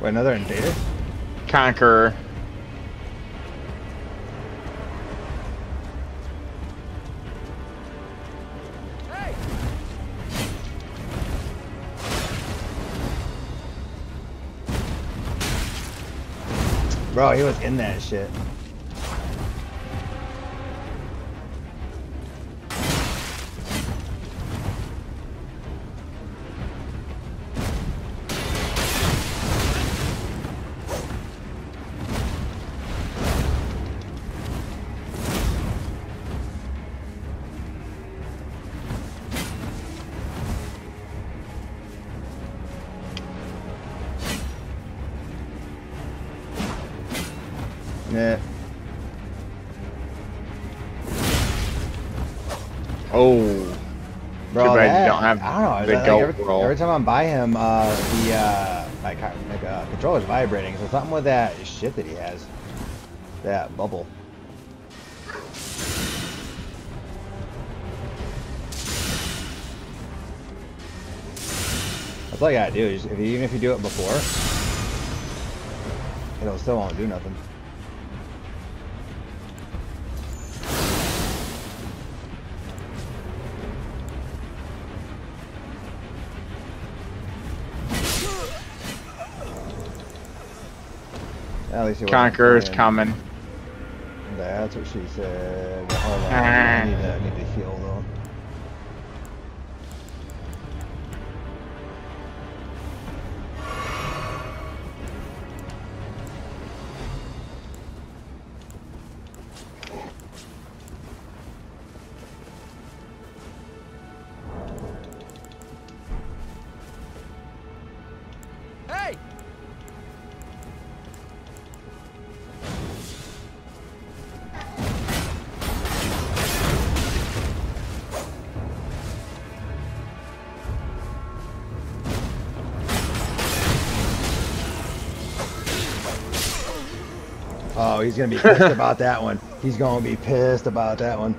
Wait, another invader? Conqueror. Bro, he was in that shit. Yeah. Oh. Bro, that, don't have I don't know. the like, every, roll. every time I'm by him, uh, the uh, my, my uh, controller's vibrating. So something with that shit that he has. That bubble. That's all you gotta do. Is if you, even if you do it before, it'll still won't do nothing. At least Conqueror's coming. That's what she said. Hold on, Ah. I need to, I need to heal though. Hey! Oh, he's gonna be pissed about that one. He's gonna be pissed about that one.